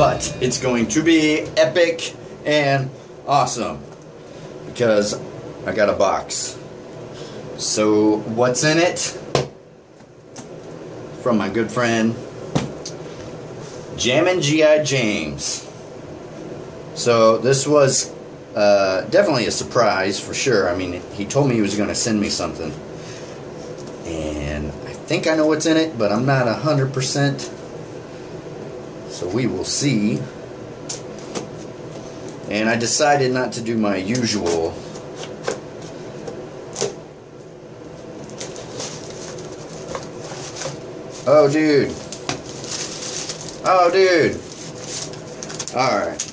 but it's going to be epic and awesome because I got a box. So, what's in it? From my good friend Jammin' G.I. James. So, this was uh, definitely a surprise for sure. I mean, he told me he was going to send me something. And I think I know what's in it, but I'm not 100%. So we will see. And I decided not to do my usual. Oh, dude. Oh, dude. Alright.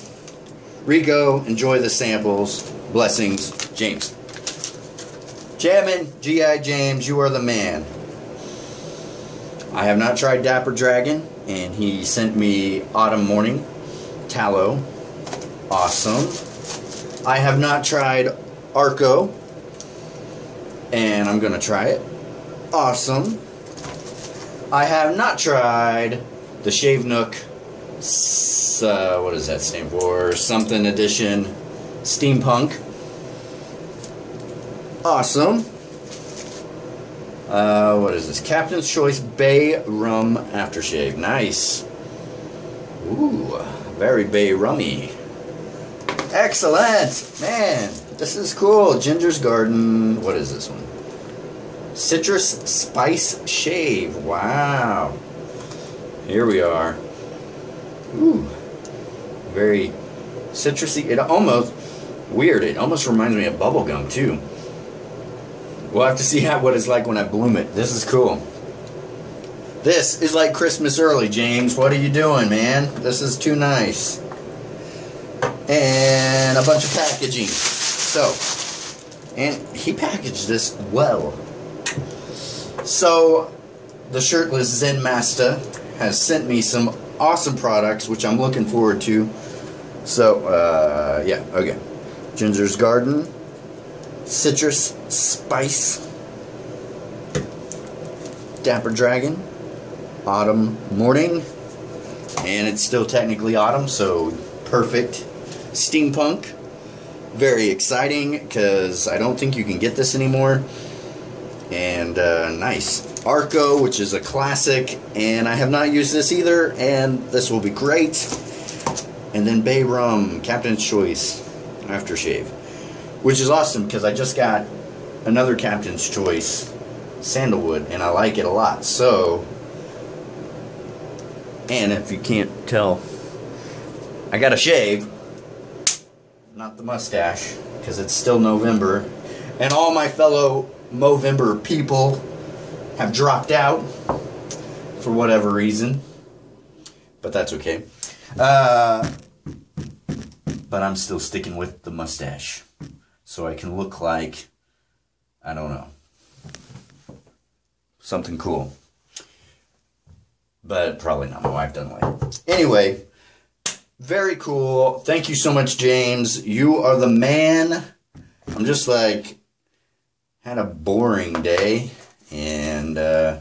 Rico, enjoy the samples. Blessings, James. Jammin', G.I. James, you are the man. I have not tried Dapper Dragon, and he sent me Autumn Morning, Tallow. Awesome. I have not tried Arko, and I'm to try it. Awesome. I have not tried the Shave Nook uh, what does that stand for? Something edition steampunk. Awesome. Uh, what is this? Captain's Choice Bay Rum Aftershave. Nice. Ooh, very Bay Rummy. Excellent! Man, this is cool. Ginger's Garden. What is this one? Citrus Spice Shave. Wow. Here we are. Ooh very citrusy. It almost weird. It almost reminds me of bubblegum too. We'll have to see how what it's like when I bloom it. This is cool. This is like Christmas early, James. What are you doing, man? This is too nice. And a bunch of packaging. So, and he packaged this well. So, the shirtless Zen Master has sent me some awesome products, which I'm looking forward to. So, uh, yeah, okay. Ginger's Garden, Citrus Spice, Dapper Dragon, Autumn Morning, and it's still technically autumn, so perfect. Steampunk, very exciting because I don't think you can get this anymore. And uh, nice. Arko, which is a classic, and I have not used this either, and this will be great. And then Bay Rum, Captain's Choice, Aftershave, which is awesome because I just got another Captain's Choice Sandalwood, and I like it a lot. So, and if you can't tell, I got a shave, not the mustache, because it's still November, and all my fellow Movember people have dropped out for whatever reason. But that's okay. Uh, but I'm still sticking with the mustache. So I can look like, I don't know, something cool. But probably not. My wife doesn't like it. Anyway, very cool. Thank you so much, James. You are the man. I'm just like, had a boring day and uh,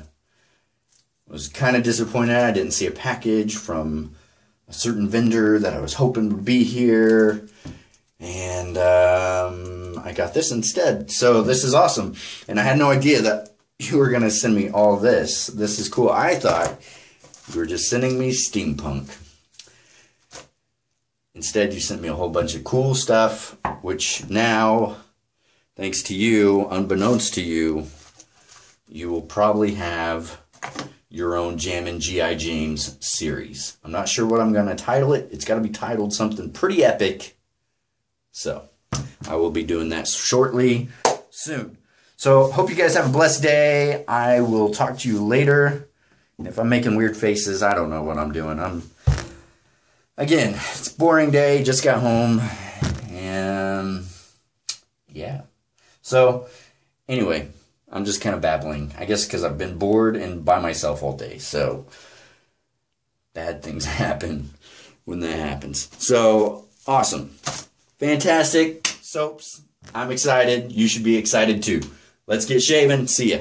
was kind of disappointed. I didn't see a package from a certain vendor that I was hoping would be here, and um, I got this instead. So this is awesome, and I had no idea that you were gonna send me all this. This is cool. I thought you were just sending me steampunk. Instead, you sent me a whole bunch of cool stuff, which now, thanks to you, unbeknownst to you, you will probably have your own Jammin' G.I. James series. I'm not sure what I'm going to title it. It's got to be titled something pretty epic. So, I will be doing that shortly, soon. So, hope you guys have a blessed day. I will talk to you later. And if I'm making weird faces, I don't know what I'm doing. I'm, again, it's boring day. Just got home. And, yeah. So, anyway, I'm just kind of babbling. I guess because I've been bored and by myself all day. So bad things happen when that happens. So awesome. Fantastic soaps. I'm excited. You should be excited too. Let's get shaving. See ya.